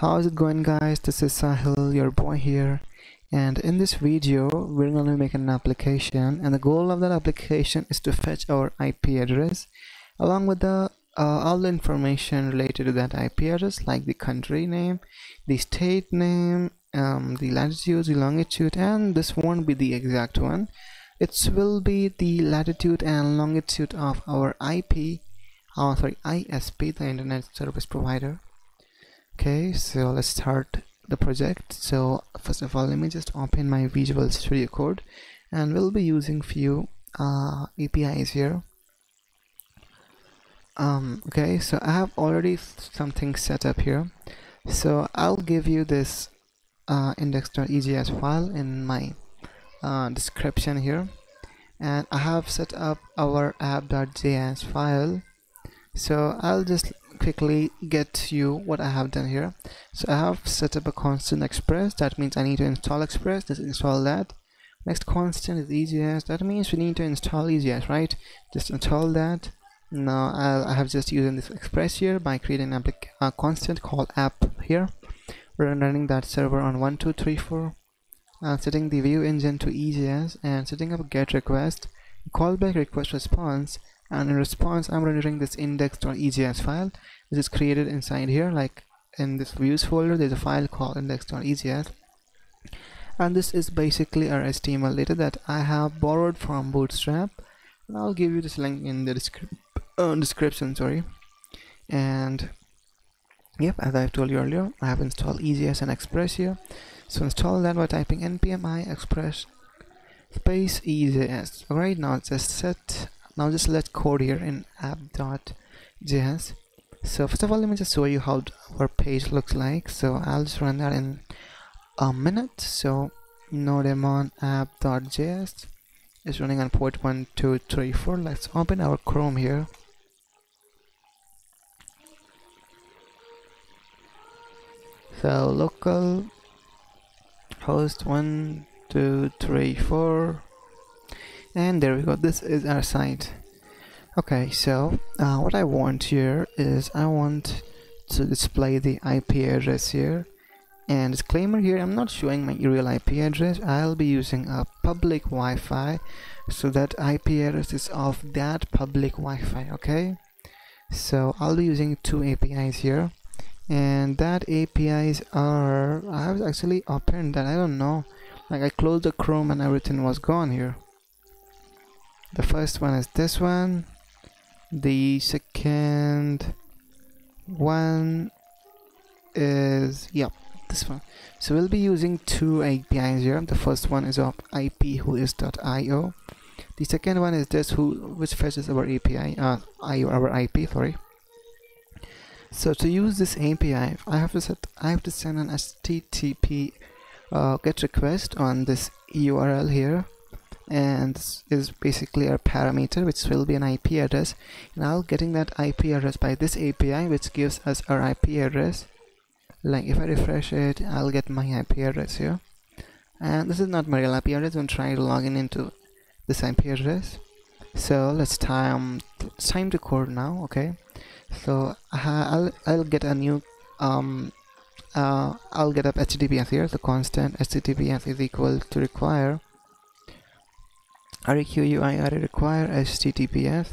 How's it going guys? This is Sahil, your boy here and in this video we're going to make an application and the goal of that application is to fetch our IP address along with the uh, all the information related to that IP address like the country name, the state name, um, the latitude, the longitude and this won't be the exact one. It will be the latitude and longitude of our IP, oh, sorry ISP, the Internet Service Provider okay so let's start the project. So first of all let me just open my Visual Studio Code and we'll be using few uh, APIs here. Um, okay so I have already something set up here. So I'll give you this uh, file in my uh, description here. And I have set up our app.js file. So I'll just quickly get you what I have done here. So I have set up a constant express. That means I need to install express. Just install that. Next constant is EJS that means we need to install EJS right? Just install that. Now I'll, I have just using this express here by creating a constant called app here. We're running that server on 1234 uh, setting the view engine to EJS and setting up a get request. Callback request response and in response I'm rendering this index.ejs file. Which is created inside here like in this views folder. There's a file called index.ejs and this is basically our HTML data that I have borrowed from Bootstrap. And I'll give you this link in the descri uh, description sorry. And yep as I've told you earlier I have installed EJS and Express here. So install that by typing npm i express space EJS alright now it's just set now just let code here in app.js so first of all let me just show you how our page looks like. So I'll just run that in a minute. So nodemon app.js is running on port 1234 let's open our chrome here. So local host one two three four and there we go. This is our site. Okay so uh, what I want here is I want to display the IP address here. And disclaimer here I'm not showing my real IP address. I'll be using a public Wi-Fi so that IP address is of that public Wi-Fi okay? So I'll be using two APIs here. And that APIs are I was actually opened that I don't know. Like I closed the Chrome and everything was gone here the first one is this one. The second one is yep this one. So we'll be using two APIs here. The first one is of ipwhois.io the second one is this who which fetches our API uh IO our IP sorry. So to use this API I have to set I have to send an HTTP uh, get request on this URL here and this is basically our parameter which will be an IP address. Now getting that IP address by this API which gives us our IP address. Like if I refresh it I'll get my IP address here. And this is not my real IP address. I'm trying to log in into this IP address. So let's time it's time to code now okay? So I'll, I'll get a new um uh, I'll get up HTTPS here. The constant HTTPS is equal to require require require https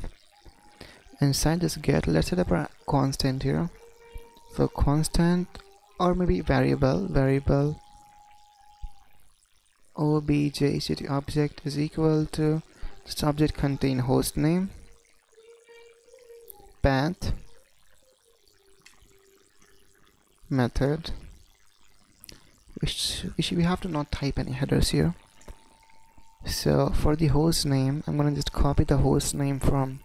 inside this get let's set up a constant here. So constant or maybe variable variable obj object is equal to this object contain host name path method which, which we have to not type any headers here so for the host name I'm gonna just copy the host name from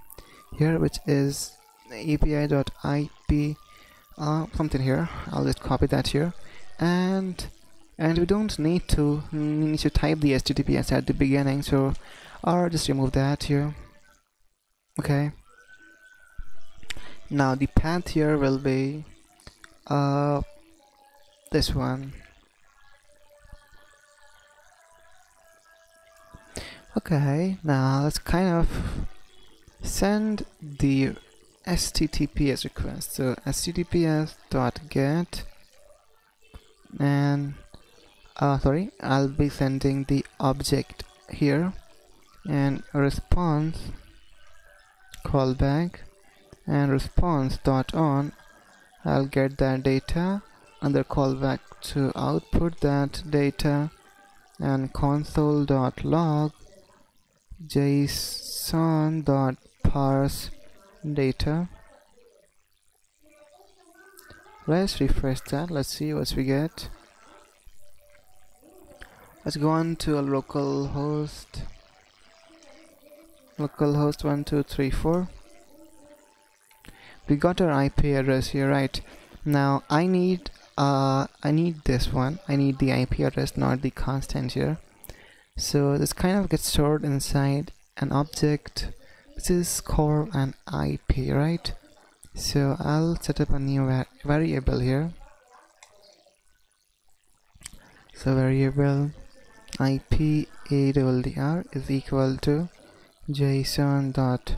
here which is api.ip uh, something here. I'll just copy that here. And and we don't need to need to type the https at the beginning so I'll just remove that here. Okay. Now the path here will be uh this one okay now let's kind of send the https request. So https dot get and uh, sorry I'll be sending the object here and response callback and response dot on. I'll get that data and the callback to output that data and console dot log json dot parse data. Let's refresh that. Let's see what we get. Let's go on to a local host. Localhost 1234 we got our IP address here right? Now I need uh, I need this one. I need the IP address not the constant here so this kind of gets stored inside an object which is called an IP right? So I'll set up a new var variable here. So variable IP AWDR is equal to json dot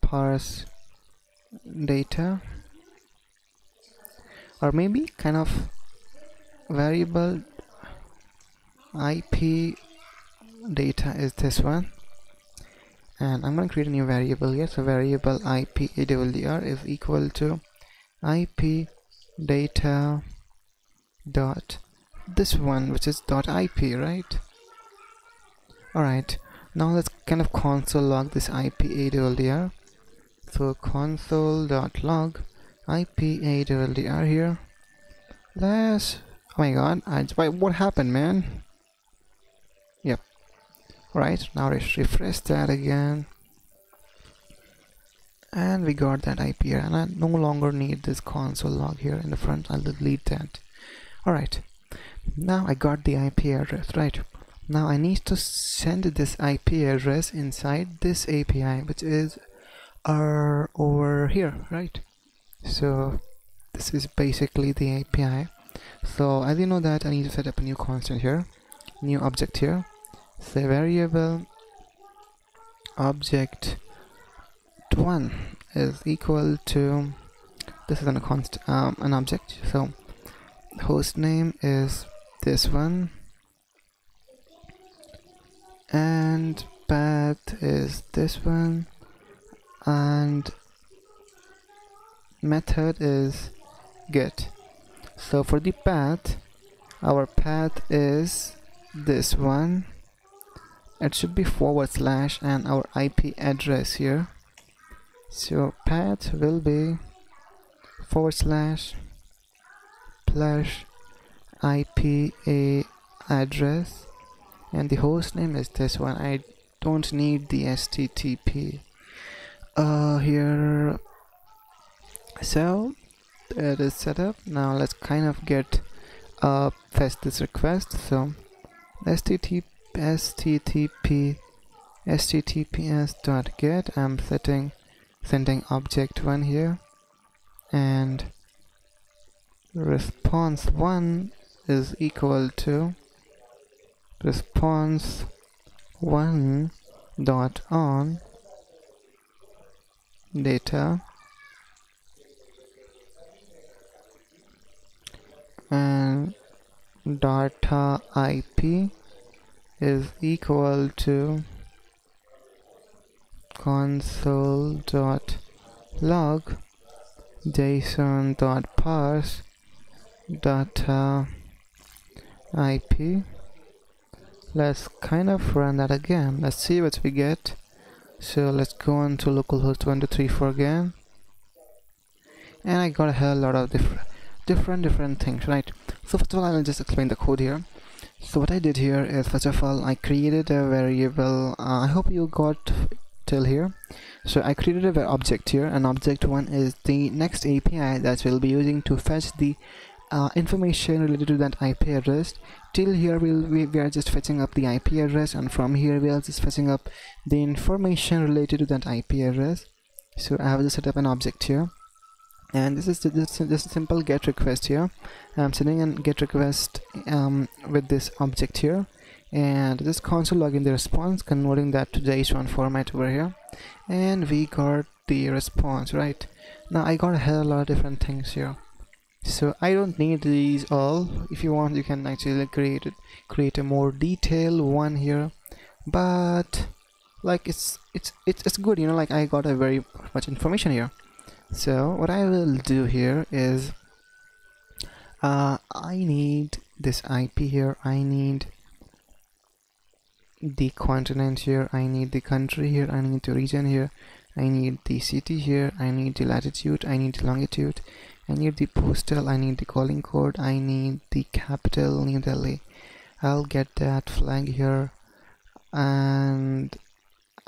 parse data. Or maybe kind of variable IP data is this one. And I'm going to create a new variable here. So variable IP AWDR is equal to IP data dot this one which is dot IP right? Alright. Now let's kind of console log this IP AWDR so console dot log IP AWDR here. Let's oh my god I, what happened man right now let's refresh that again. And we got that IP and I no longer need this console log here in the front. I'll delete that. Alright. Now I got the IP address right. Now I need to send this IP address inside this API which is uh, over here right. So this is basically the API so as you know that I need to set up a new constant here new object here say variable object one is equal to this is an, a const um, an object. So host name is this one. And path is this one. And method is get. So for the path our path is this one it should be forward slash and our IP address here. So path will be forward slash plus IP address. And the host name is this one. I don't need the STTP uh, here. So it is set up. Now let's kind of get uh, fetch this request. So STTP STTP https dot get. I'm setting sending object one here. And response one is equal to response 1 dot on data. And data IP is equal to console dot log json dot parse data IP let's kind of run that again. Let's see what we get. So let's go on to localhost 1234 again. And I got a hell lot of different different different things right? So first of all I'll just explain the code here so what I did here is first of all I created a variable uh, I hope you got till here. So I created a object here and object one is the next API that we'll be using to fetch the uh, information related to that IP address. Till here we'll, we, we are just fetching up the IP address and from here we are just fetching up the information related to that IP address. So I have just set up an object here and this is this, this simple get request here. I'm sending a get request um, with this object here. And this console login the response converting that to the JSON format over here. And we got the response right? Now I got a hell of a lot of different things here. So I don't need these all. If you want you can actually create it create a more detailed one here. But like it's it's it's, it's good you know like I got a very much information here so what I will do here is uh, I need this IP here I need the continent here I need the country here I need the region here I need the city here I need the latitude I need the longitude I need the postal I need the calling code I need the capital New Delhi I'll get that flag here and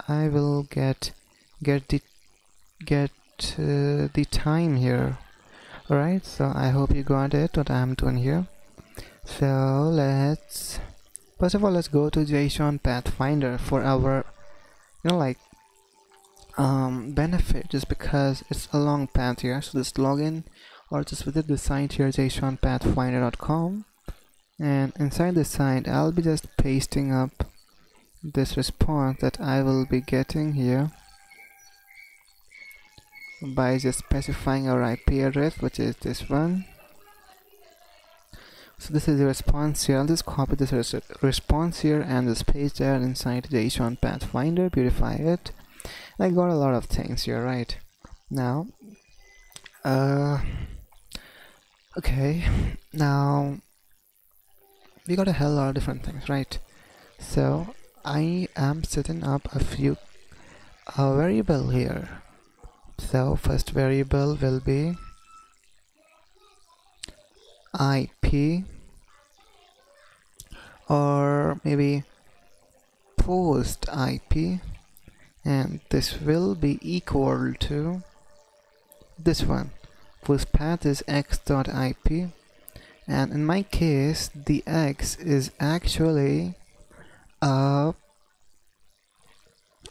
I will get get the get uh, the time here. Alright so I hope you got it what I'm doing here. So let's first of all let's go to JSON Pathfinder for our you know like um, benefit just because it's a long path here. So just log in or just visit the site here jsonpathfinder.com and inside the site I'll be just pasting up this response that I will be getting here by just specifying our IP address which is this one. So this is the response here. I'll just copy this res response here and just paste that inside the JSON Pathfinder beautify it. I got a lot of things here right? Now uh okay. Now we got a hell lot of different things right? So I am setting up a few a variable here so first variable will be IP or maybe post IP and this will be equal to this one whose path is x.ip and in my case the x is actually uh,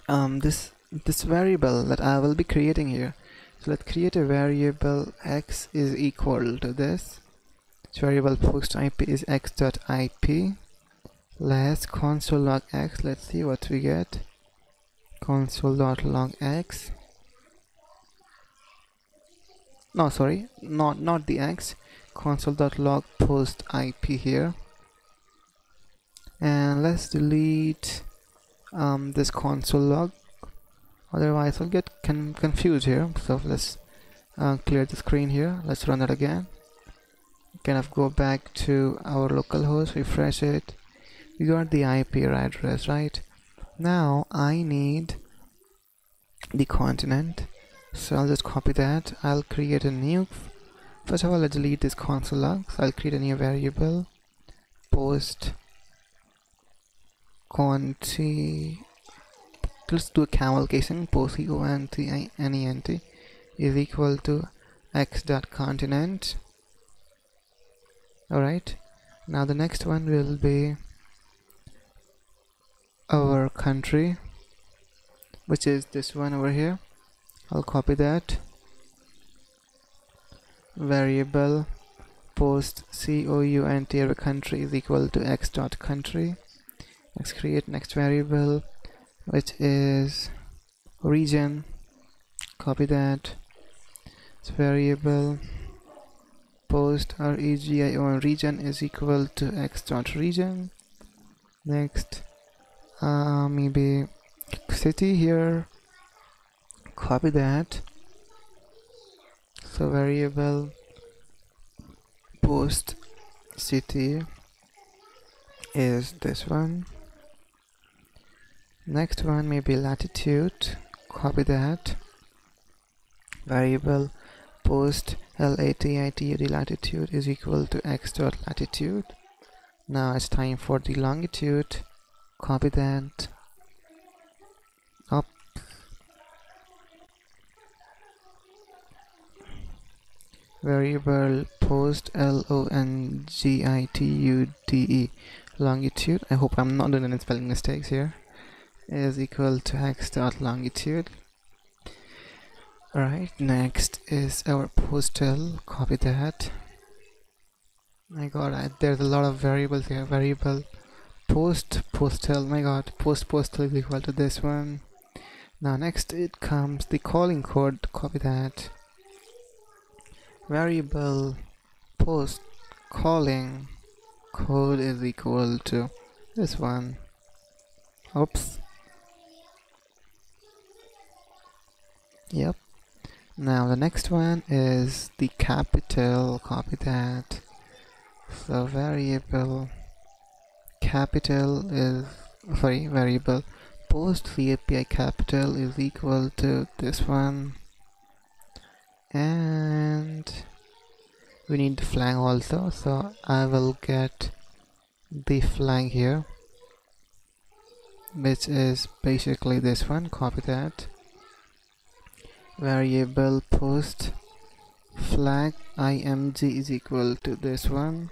um, this this variable that I will be creating here. So let's create a variable x is equal to this. This variable post ip is x.ip let's console log x. Let's see what we get. Console.log x. No sorry not not the x. Console.log post ip here. And let's delete um, this console log otherwise I'll get con confused here. So let's uh, clear the screen here. Let's run it again. Kind of go back to our localhost refresh it. We got the IP address right? Now I need the continent. So I'll just copy that. I'll create a new first of all let's delete this console log. So I'll create a new variable. Post conti let's do a camel casing post c o n t i n e n t is equal to x dot continent. Alright. Now the next one will be our country which is this one over here. I'll copy that. Variable post count of country is equal to x dot country. Let's create next variable which is region copy that it's variable post region region is equal to x dot region. Next uh, maybe city here copy that. So variable post city is this one next one may be latitude copy that. Variable post latitude latitude is equal to x latitude. Now it's time for the longitude copy that. Up. Variable post l o n g i t u d e longitude. I hope I'm not doing any spelling mistakes here is equal to x dot longitude Alright, next is our postal. Copy that. My god, I, there's a lot of variables here. Variable post postal. My god, post postal is equal to this one. Now next it comes the calling code. Copy that. Variable post calling code is equal to this one oops yep. Now the next one is the capital copy that so variable. Capital is sorry variable. Post VAPI capital is equal to this one. And we need the flag also so I will get the flag here which is basically this one copy that variable post flag img is equal to this one.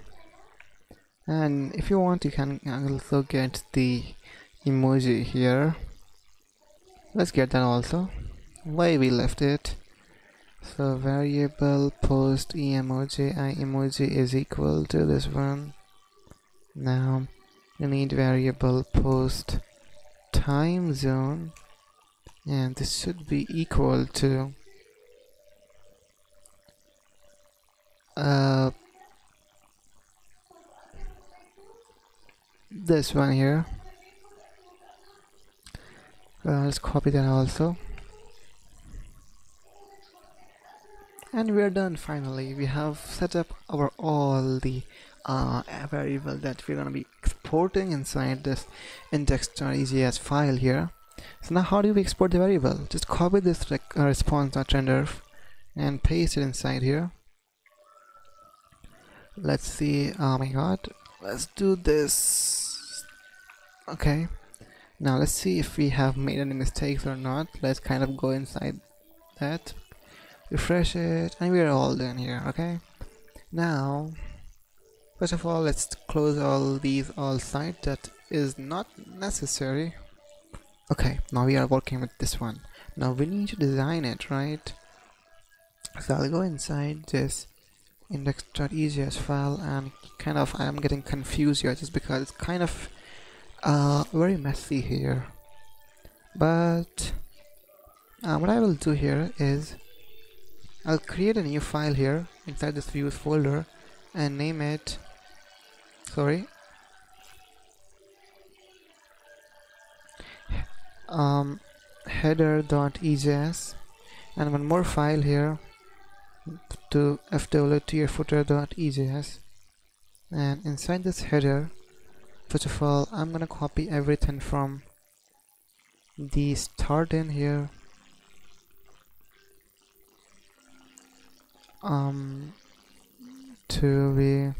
And if you want you can also get the emoji here. Let's get that also. Why we left it? So variable post emoji i emoji is equal to this one. Now we need variable post time zone and this should be equal to uh, this one here. Uh, let's copy that also. And we're done finally. We have set up our all the uh, variable that we're gonna be exporting inside this index.ejs file here so now how do we export the variable? Just copy this uh, response.render and paste it inside here. Let's see oh my god let's do this. Okay. Now let's see if we have made any mistakes or not. Let's kind of go inside that. Refresh it and we're all done here okay? Now first of all let's close all these all sites that is not necessary okay now we are working with this one. Now we need to design it right? So I'll go inside this index.ejs file and kind of I'm getting confused here just because it's kind of uh, very messy here. But uh, what I will do here is I'll create a new file here inside this views folder and name it sorry um, header.ejs and one more file here to fwt footer.ejs and inside this header first of all I'm gonna copy everything from the start in here. Um to be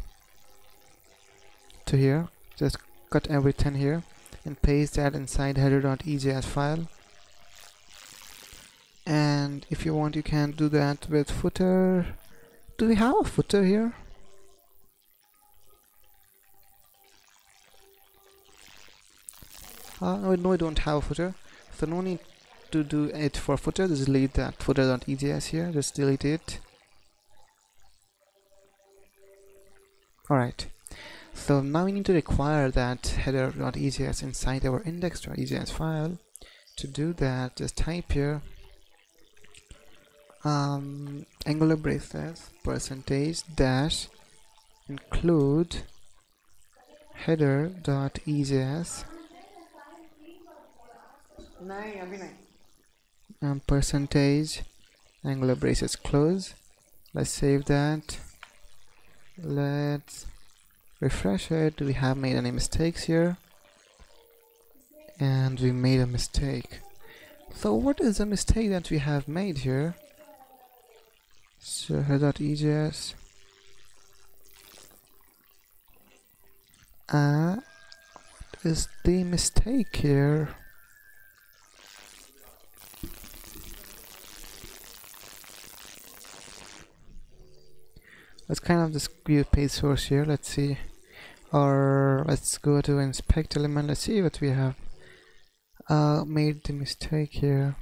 to here. Just cut everything here and paste that inside header.ejs file. And if you want you can do that with footer. Do we have a footer here? Uh, no, no, we don't have a footer. So no need to do it for footer. Just delete that footer.ejs here. Just delete it. Alright, so now we need to require that header.ejs inside our index.ejs file. To do that, just type here um, angular braces percentage dash include header.ejs um, percentage angular braces close. Let's save that. Let's refresh it do we have made any mistakes here? And we made a mistake. So what is the mistake that we have made here? So header.ejs uh, what is the mistake here? Let's kind of just view page source here. Let's see or let's go to inspect element. Let's see what we have. Uh, made the mistake here.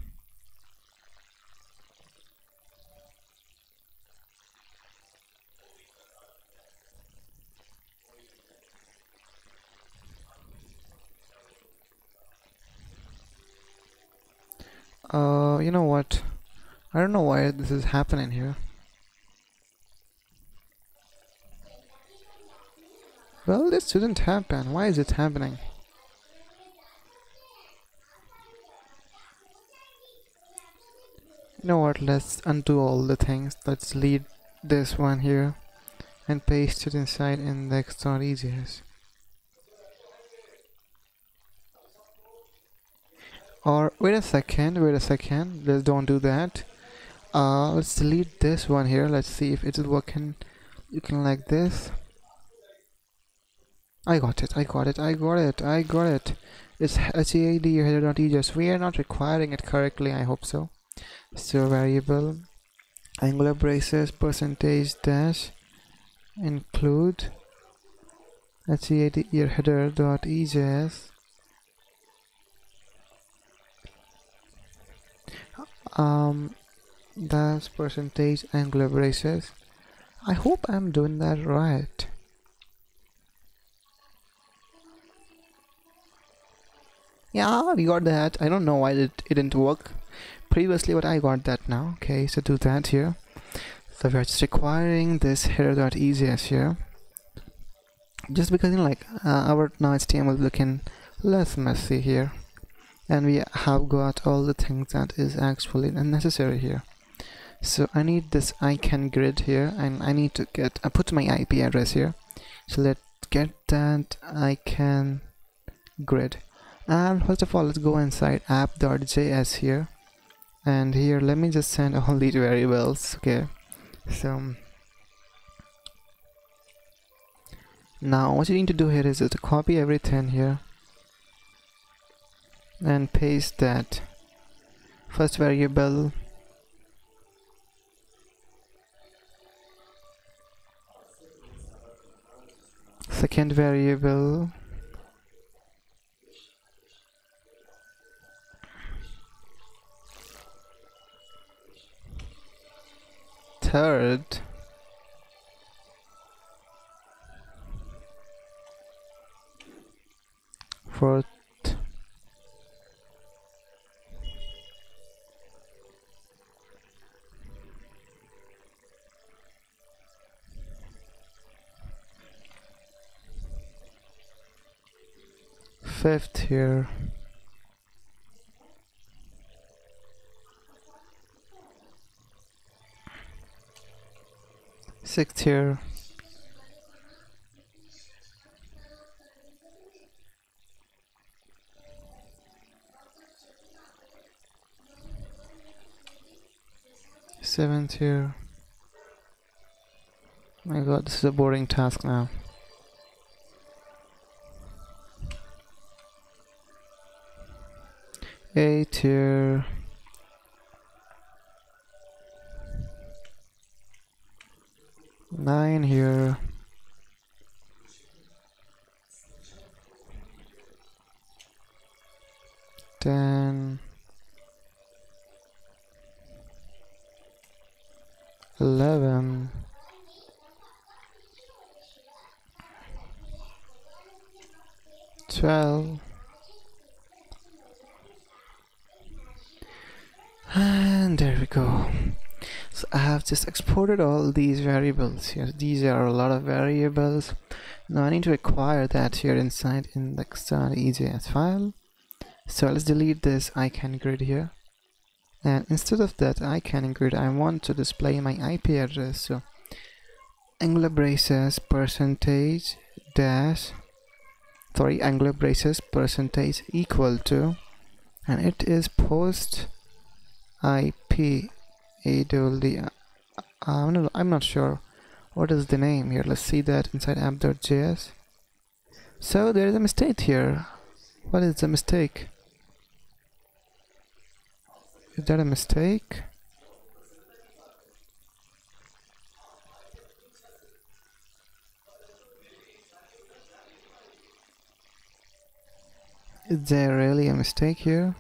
Uh, you know what? I don't know why this is happening here Well, this shouldn't happen. Why is it happening? You know what, let's undo all the things. Let's delete this one here and paste it inside index.ejs. Or wait a second, wait a second, let's don't do that. Uh, let's delete this one here. Let's see if it is working looking like this. I got it, I got it, I got it, I got it. It's HAD header.ejs. We are not requiring it correctly, I hope so. So variable angular braces percentage dash include HAD header.ejs um that's percentage angular braces I hope I'm doing that right yeah we got that. I don't know why it, it didn't work. Previously but I got that now. Okay so do that here. So we're just requiring this header.ejs here. Just because you know like uh, our now HTML is looking less messy here. And we have got all the things that is actually necessary here. So I need this icon grid here and I need to get I put my IP address here. So let's get that icon grid and first of all let's go inside app.js here. And here let me just send all these variables okay? So now what you need to do here is to copy everything here and paste that first variable. Second variable third fourth fifth here sixth here seventh here oh my god this is a boring task now. Eight here nine here Ten. Eleven. Twelve. and there we go so I have just exported all these variables here. These are a lot of variables. Now I need to acquire that here inside index.ejs file. So let's delete this icon grid here. And instead of that icon grid I want to display my IP address. So angular braces percentage dash sorry angular braces percentage equal to and it is post IP AWD. Uh, I'm not, I'm not sure what is the name here. Let's see that inside app.js. So there is a mistake here. What is the mistake? Is that a mistake? Is there really a mistake here?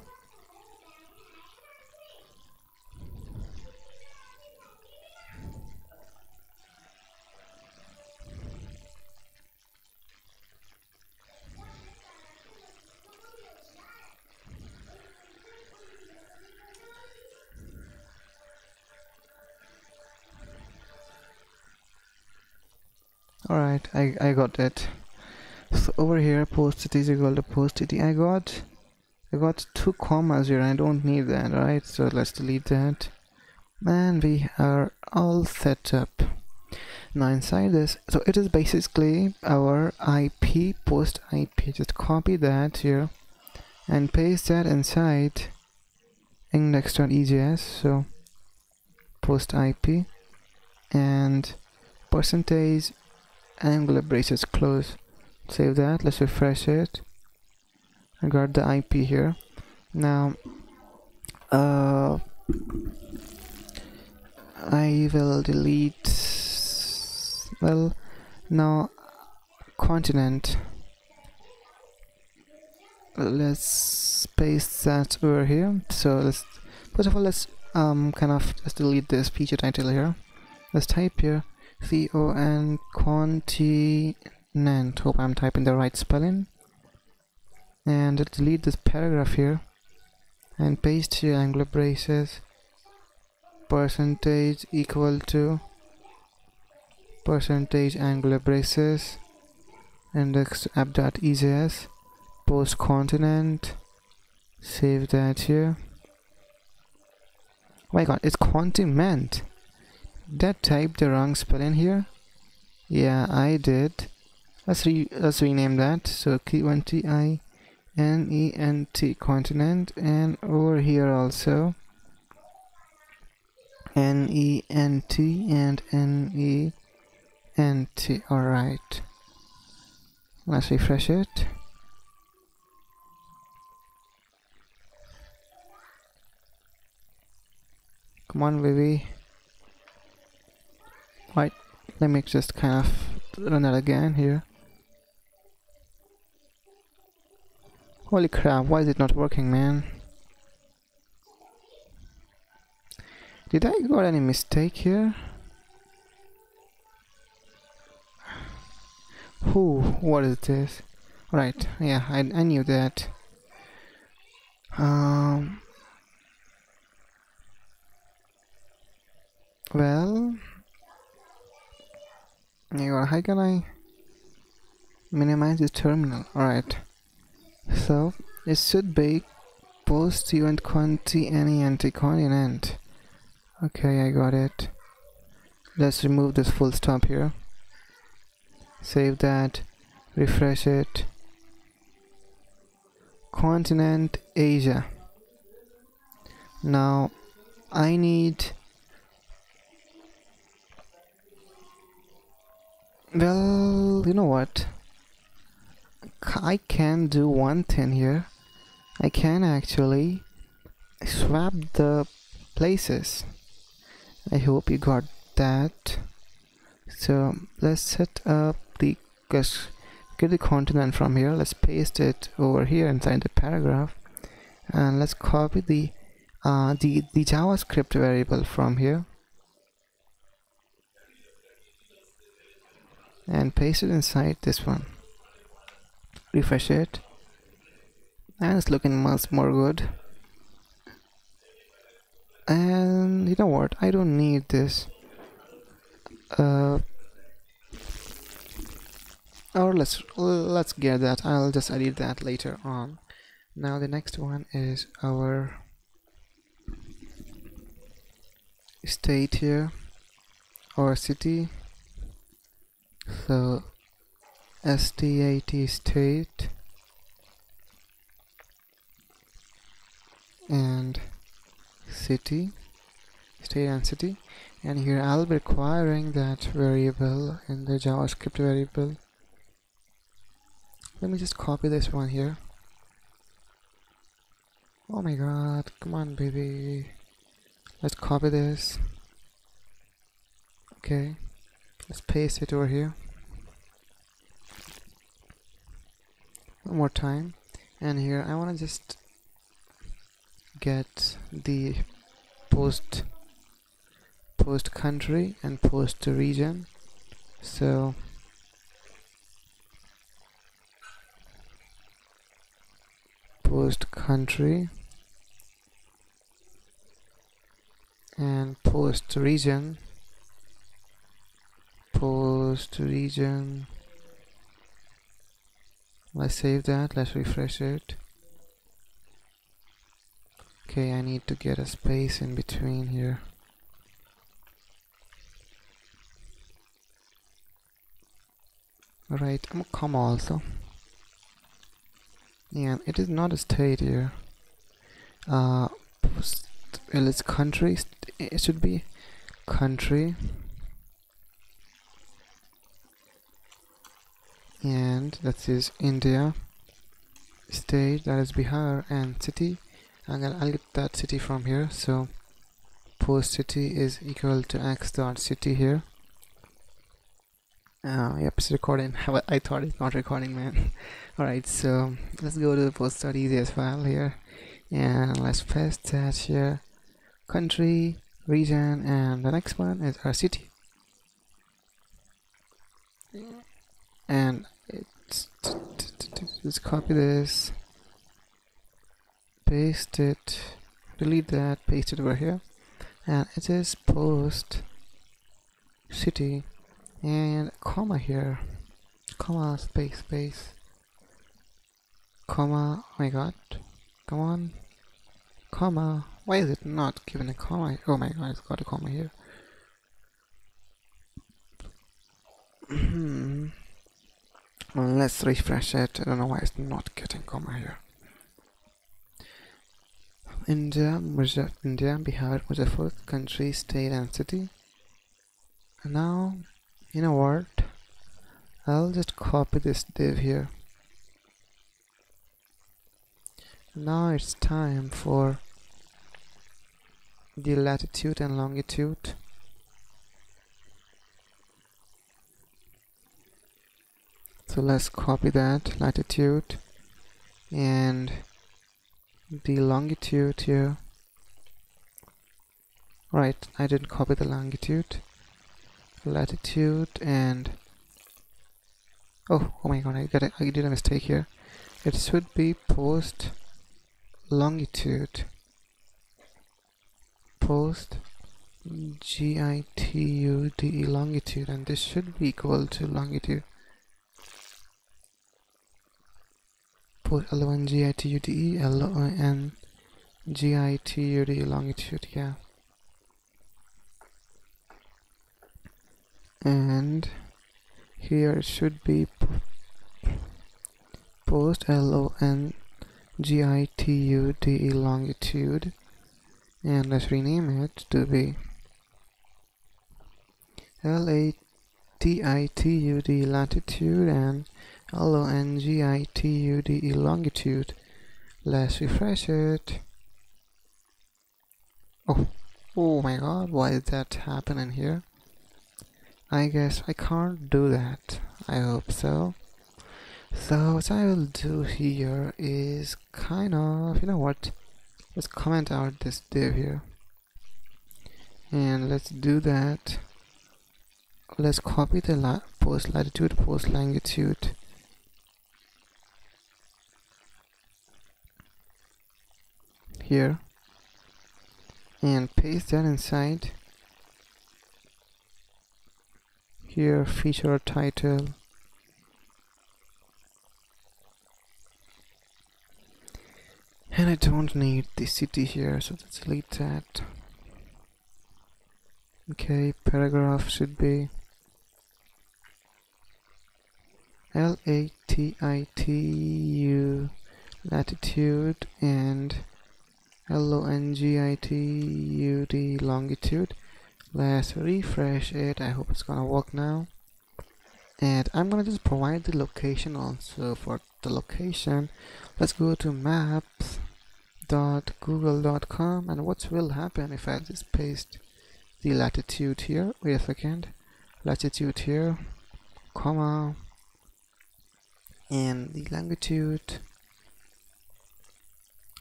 Alright, I, I got it. so over here post city is equal to post city I got I got two commas here. I don't need that right? So let's delete that. And we are all set up. Now inside this so it is basically our IP post IP just copy that here and paste that inside index.ejs so post IP and percentage angular braces close. Save that. Let's refresh it. I got the IP here. Now uh, I will delete well now continent. Let's paste that over here. So let's first of all let's um kind of just delete this feature title here. Let's type here c-o-n continent hope I'm typing the right spelling. And delete this paragraph here and paste here angular braces. Percentage equal to percentage angular braces. Index app.ejs post continent save that here. Oh my god it's continent that typed the wrong spelling here? Yeah I did. Let's re let's rename that. So K1TI N-E-N-T continent and over here also. N-E-N-T and N-E-N-T alright. Let's refresh it. Come on baby right let me just kind of run that again here Holy crap, why is it not working, man? Did I got any mistake here? Who? What is this? Right, yeah, I, I knew that. Um. Well. How can I minimize this terminal? Alright. So it should be post event quanti any anti-continent okay I got it. Let's remove this full stop here. Save that. Refresh it. Continent Asia. Now I need well you know what? I can do one thing here. I can actually swap the places. I hope you got that. So let's set up the get the continent from here. Let's paste it over here inside the paragraph. And let's copy the uh, the the JavaScript variable from here and paste it inside this one. Refresh it. And it's looking much more good. And you know what? I don't need this. Uh, or let's let's get that. I'll just edit that later on. Now the next one is our state here or city so stat state. And city. State and city. And here I'll be requiring that variable in the JavaScript variable. Let me just copy this one here. Oh my god come on baby. Let's copy this. Okay let's paste it over here. One more time. And here I want to just get the post post country and post region. So post country and post region post region let's save that let's refresh it okay I need to get a space in between here Alright, I'm a comma also. yeah it is not a state here. Uh, well, it's country. It should be country. And that is India. State that is Bihar and city. I'm gonna I'll get that city from here. So post city is equal to x dot city here. Uh, yep, it's recording. I thought it's not recording, man. Alright, so let's go to the post as file here and let's paste that here country, region, and the next one is our city. And it's let's copy this, paste it, delete that, paste it over here, and it is post city and comma here. Comma space space. Comma oh my god. Come on. Comma why is it not given a comma? Oh my god it's got a comma here. Well, hmm. Let's refresh it. I don't know why it's not getting comma here. India, Mujaf, India, Bihar, Muzaffarpur, country, state and city. And now you know what? I'll just copy this div here. Now it's time for the latitude and longitude so let's copy that latitude and the longitude here. Right I didn't copy the longitude. Latitude and oh oh my god I got I did a mistake here. It should be post longitude. Post G-I-T-U-D-E longitude and this should be equal to longitude post L-O-N G-I-T-U-D-E L-O-N G-I-T-U-D-E longitude yeah. And here it should be post L O N G I T U D E longitude. And let's rename it to be L A T I T U D latitude and L O N G I T U D E longitude. Let's refresh it. Oh, oh my god, why did that happen in here? I guess I can't do that. I hope so. So what I will do here is kind of, you know what, let's comment out this div here. And let's do that. Let's copy the post latitude, post longitude. Here. And paste that inside. Here feature title. And I don't need the city here so let's delete that. Okay paragraph should be L A T I T U latitude and L O N G I T U D longitude. Let's refresh it. I hope it's gonna work now. And I'm gonna just provide the location also for the location. Let's go to maps.google.com and what will happen if I just paste the latitude here? Wait a second. Latitude here comma and the longitude.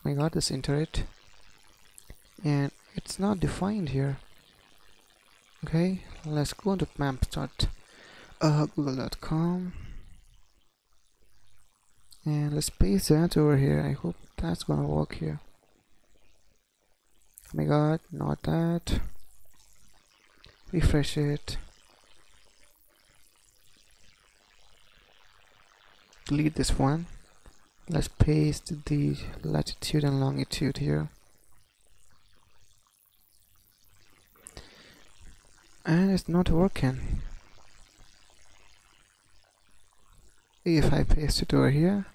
I got this enter it and it's not defined here. Okay let's go into maps.google.com uh, and let's paste that over here. I hope that's gonna work here. Oh my god not that. Refresh it. Delete this one. Let's paste the latitude and longitude here and it's not working. If I paste it over here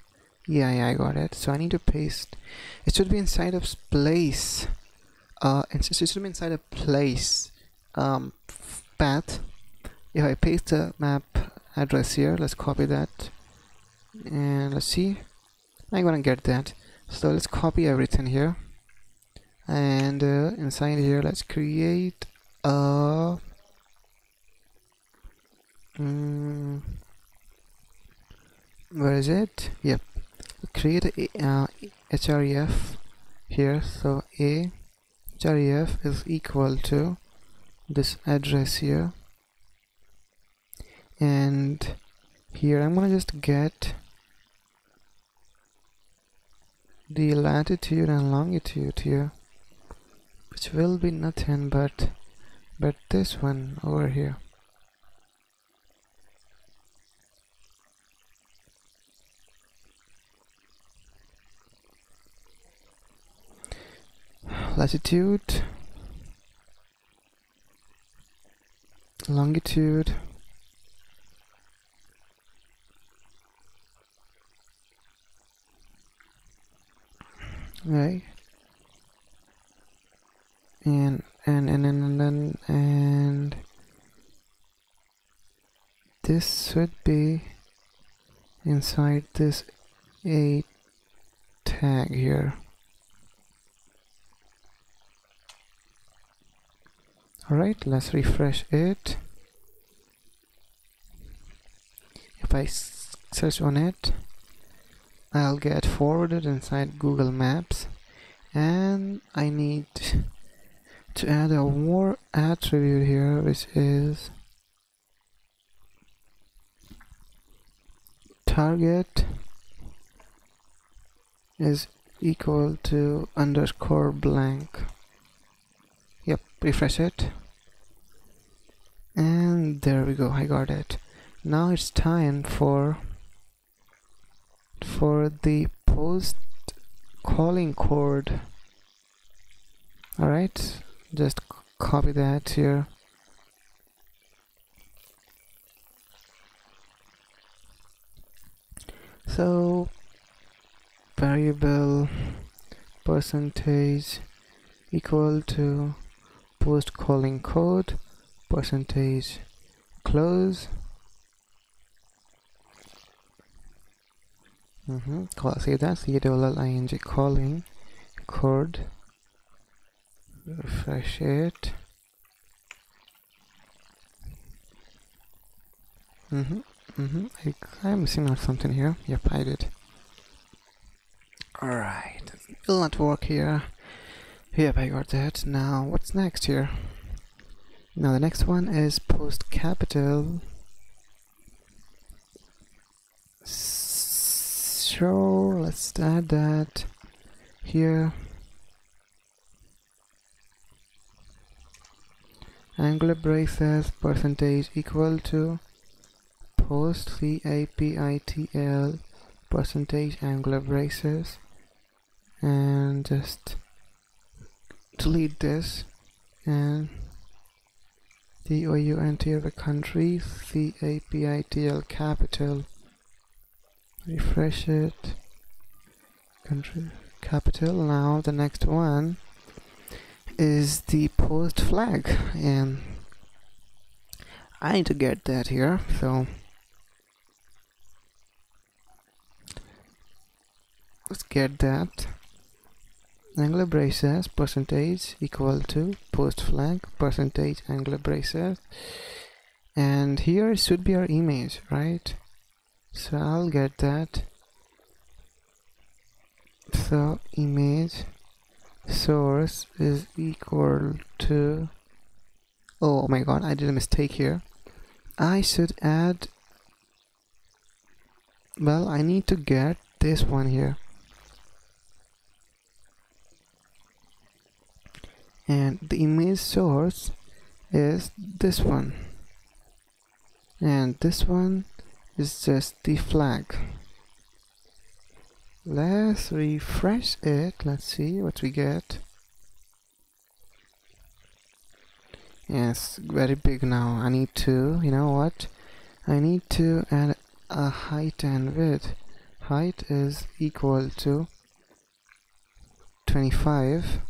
yeah, yeah I got it. So I need to paste. It should be inside of place uh it should be inside a place um path. If I paste the map address here let's copy that. And let's see. I'm gonna get that. So let's copy everything here. And uh, inside here let's create a mm, where is it? Yep. Create a uh, href here. So a href is equal to this address here. And here I'm gonna just get the latitude and longitude here which will be nothing but but this one over here latitude. Longitude. Right. And and and and and, and this should be inside this a tag here alright let's refresh it. If I search on it I'll get forwarded inside Google Maps. And I need to add a more attribute here which is target is equal to underscore blank. Yep refresh it and there we go I got it. Now it's time for for the post calling code alright just copy that here. So variable percentage equal to post calling code percentage close Mm-hmm. Call, see that? C double L I N G calling code. Refresh it. Mm-hmm. Mm-hmm. I, I'm missing out something here. Yep, I did. Alright. Will not work here. Yep, I got that. Now, what's next here? Now, the next one is post capital So let's add that here. Angular braces percentage equal to post c-a-p-i-t-l percentage angular braces. And just delete this and the OUNT of a country C-A-P-I-T-L capital. Refresh it. Country capital. Now the next one is the post flag and I need to get that here so. Let's get that angular braces percentage equal to post flag percentage angular braces. And here should be our image right? So I'll get that. So image source is equal to oh my god I did a mistake here. I should add well I need to get this one here and the image source is this one. And this one is just the flag. Let's refresh it. Let's see what we get. Yes very big now. I need to you know what? I need to add a height and width. Height is equal to 25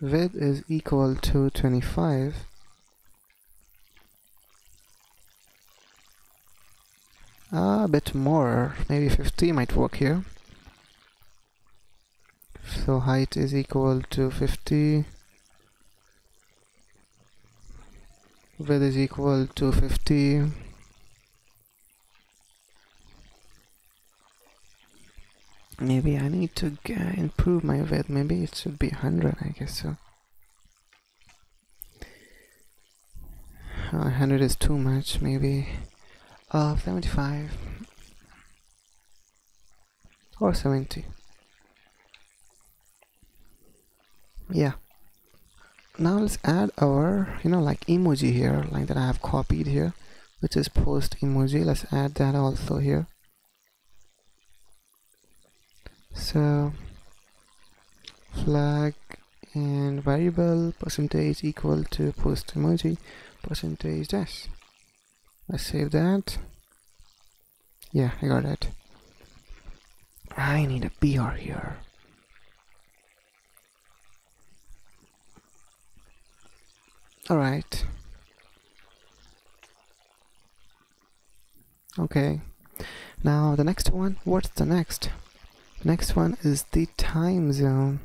width is equal to 25 a bit more maybe 50 might work here. So height is equal to 50 width is equal to 50 maybe I need to improve my width maybe it should be 100 I guess so. Uh, 100 is too much maybe. Uh, 75 or 70 yeah. Now let's add our you know like emoji here like that I have copied here which is post emoji. Let's add that also here so flag and variable percentage equal to post emoji percentage dash. Let's save that. Yeah I got it. I need a BR here. Alright okay. Now the next one. What's the next Next one is the time zone.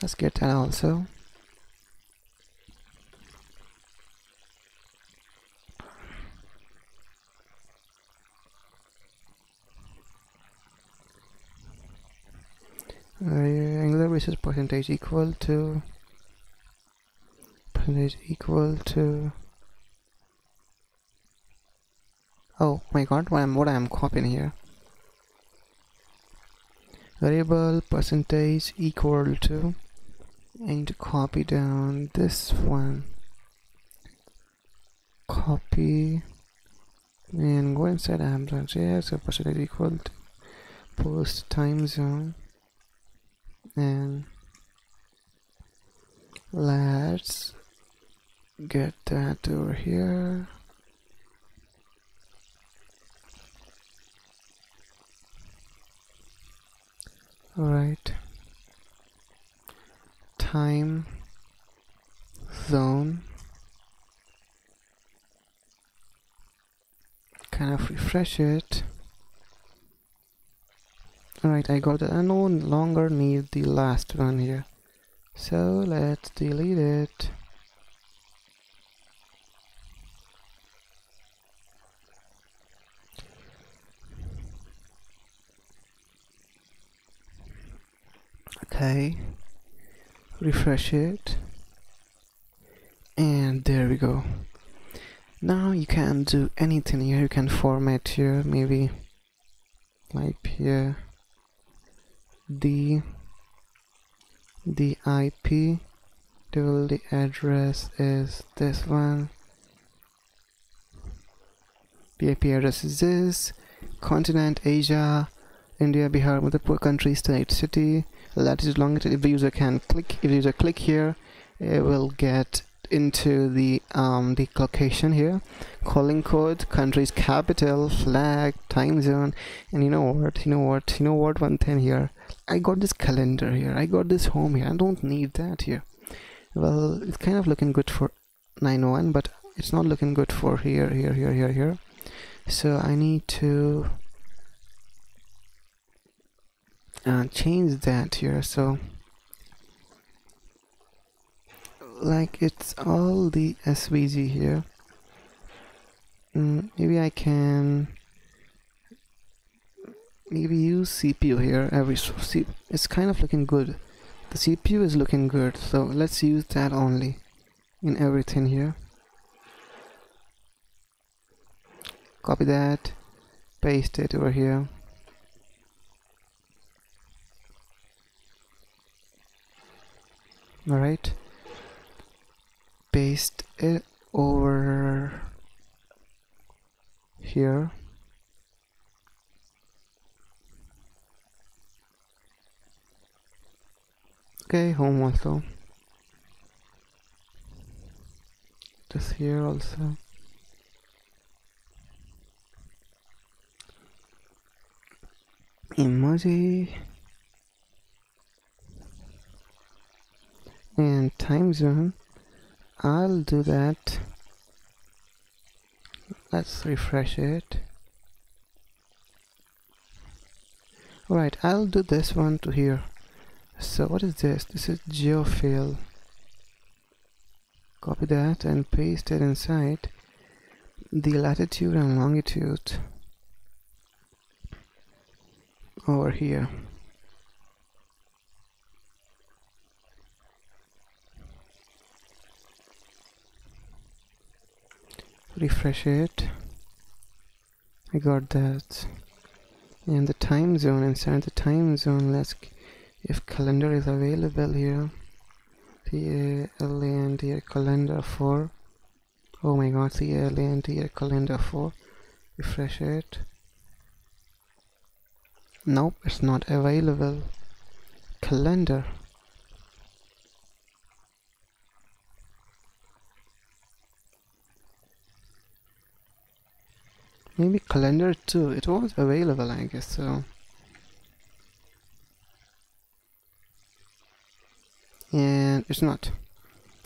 Let's get that also. Uh, angular basis percentage equal to percentage equal to oh my god what I'm what I'm copying here variable percentage equal to and copy down this one. Copy. And go inside Amazon so percentage equal to post time zone. And let's get that over here right time. Zone. Kind of refresh it. Alright I got it I no longer need the last one here. So let's delete it okay refresh it. And there we go. Now you can do anything here. You can format here maybe like here. The the IP the address is this one. The IP address is this. Continent Asia India Bihar Madhya country state city latitude longitude if the user can click if the user click here it will get into the um, the location here. Calling code country's capital flag time zone and you know what you know what you know what one thing here. I got this calendar here. I got this home here. I don't need that here. Well it's kind of looking good for 901 but it's not looking good for here here here here here. So I need to uh, change that here. So like it's all the SVG here. Mm, maybe I can maybe use CPU here every it's kind of looking good. The CPU is looking good so let's use that only in everything here. Copy that paste it over here Alright. paste it over here. Okay home also. Just here also. Emoji. And time zone I'll do that let's refresh it alright I'll do this one to here. So what is this? This is geofill. Copy that and paste it inside the latitude and longitude over here. Refresh it. I got that. And the time zone inside the time zone let's if calendar is available here. C-A-L-A-N-D calendar 4 oh my god C-A-L-A-N-D calendar 4 refresh it. Nope it's not available. Calendar maybe calendar too it was available I guess so. And it's not.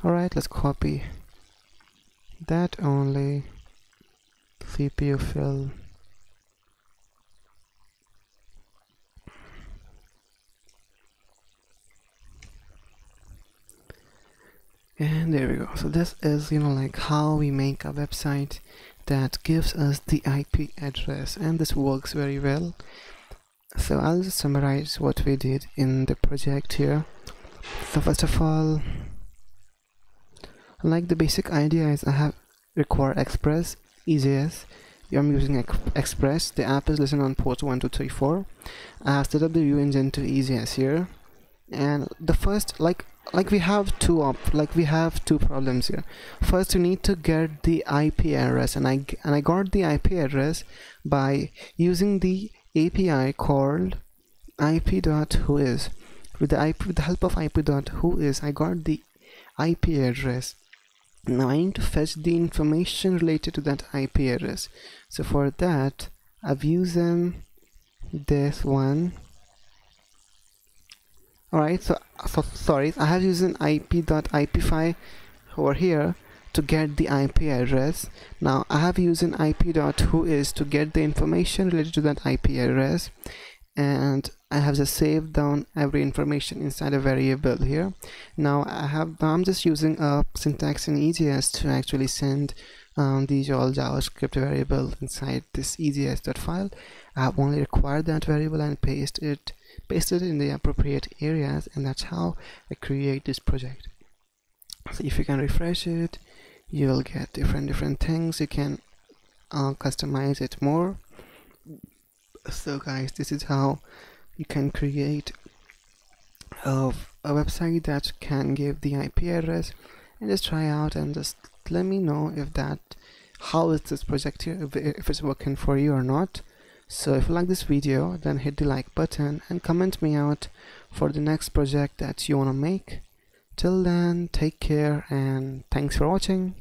Alright let's copy that only. CPU fill. And there we go. So this is you know like how we make a website that gives us the IP address and this works very well. So I'll just summarize what we did in the project here. So first of all like the basic idea is I have require Express EJS I'm using Express. The app is listed on port 1234 I have set up the view engine to EJS here. And the first like like we have two like we have two problems here. First you need to get the IP address and I and I got the IP address by using the API called ipwho.is with the IP with the help of ipwho.is I got the IP address. Now I need to fetch the information related to that IP address. So for that I've used them this one alright so, so sorry I have used an ip.ipify over here to get the IP address. Now I have used an ipwho.is to get the information related to that IP address. And I have just saved down every information inside a variable here. Now I have I'm just using a syntax in EJS to actually send um, these all JavaScript variable inside this EJS.file I have only required that variable and paste it paste it in the appropriate areas and that's how I create this project. So if you can refresh it you'll get different different things. You can uh, customize it more. So guys this is how you can create a, a website that can give the IP address and just try out and just let me know if that how is this project here if it's working for you or not so if you like this video then hit the like button and comment me out for the next project that you want to make. Till then take care and thanks for watching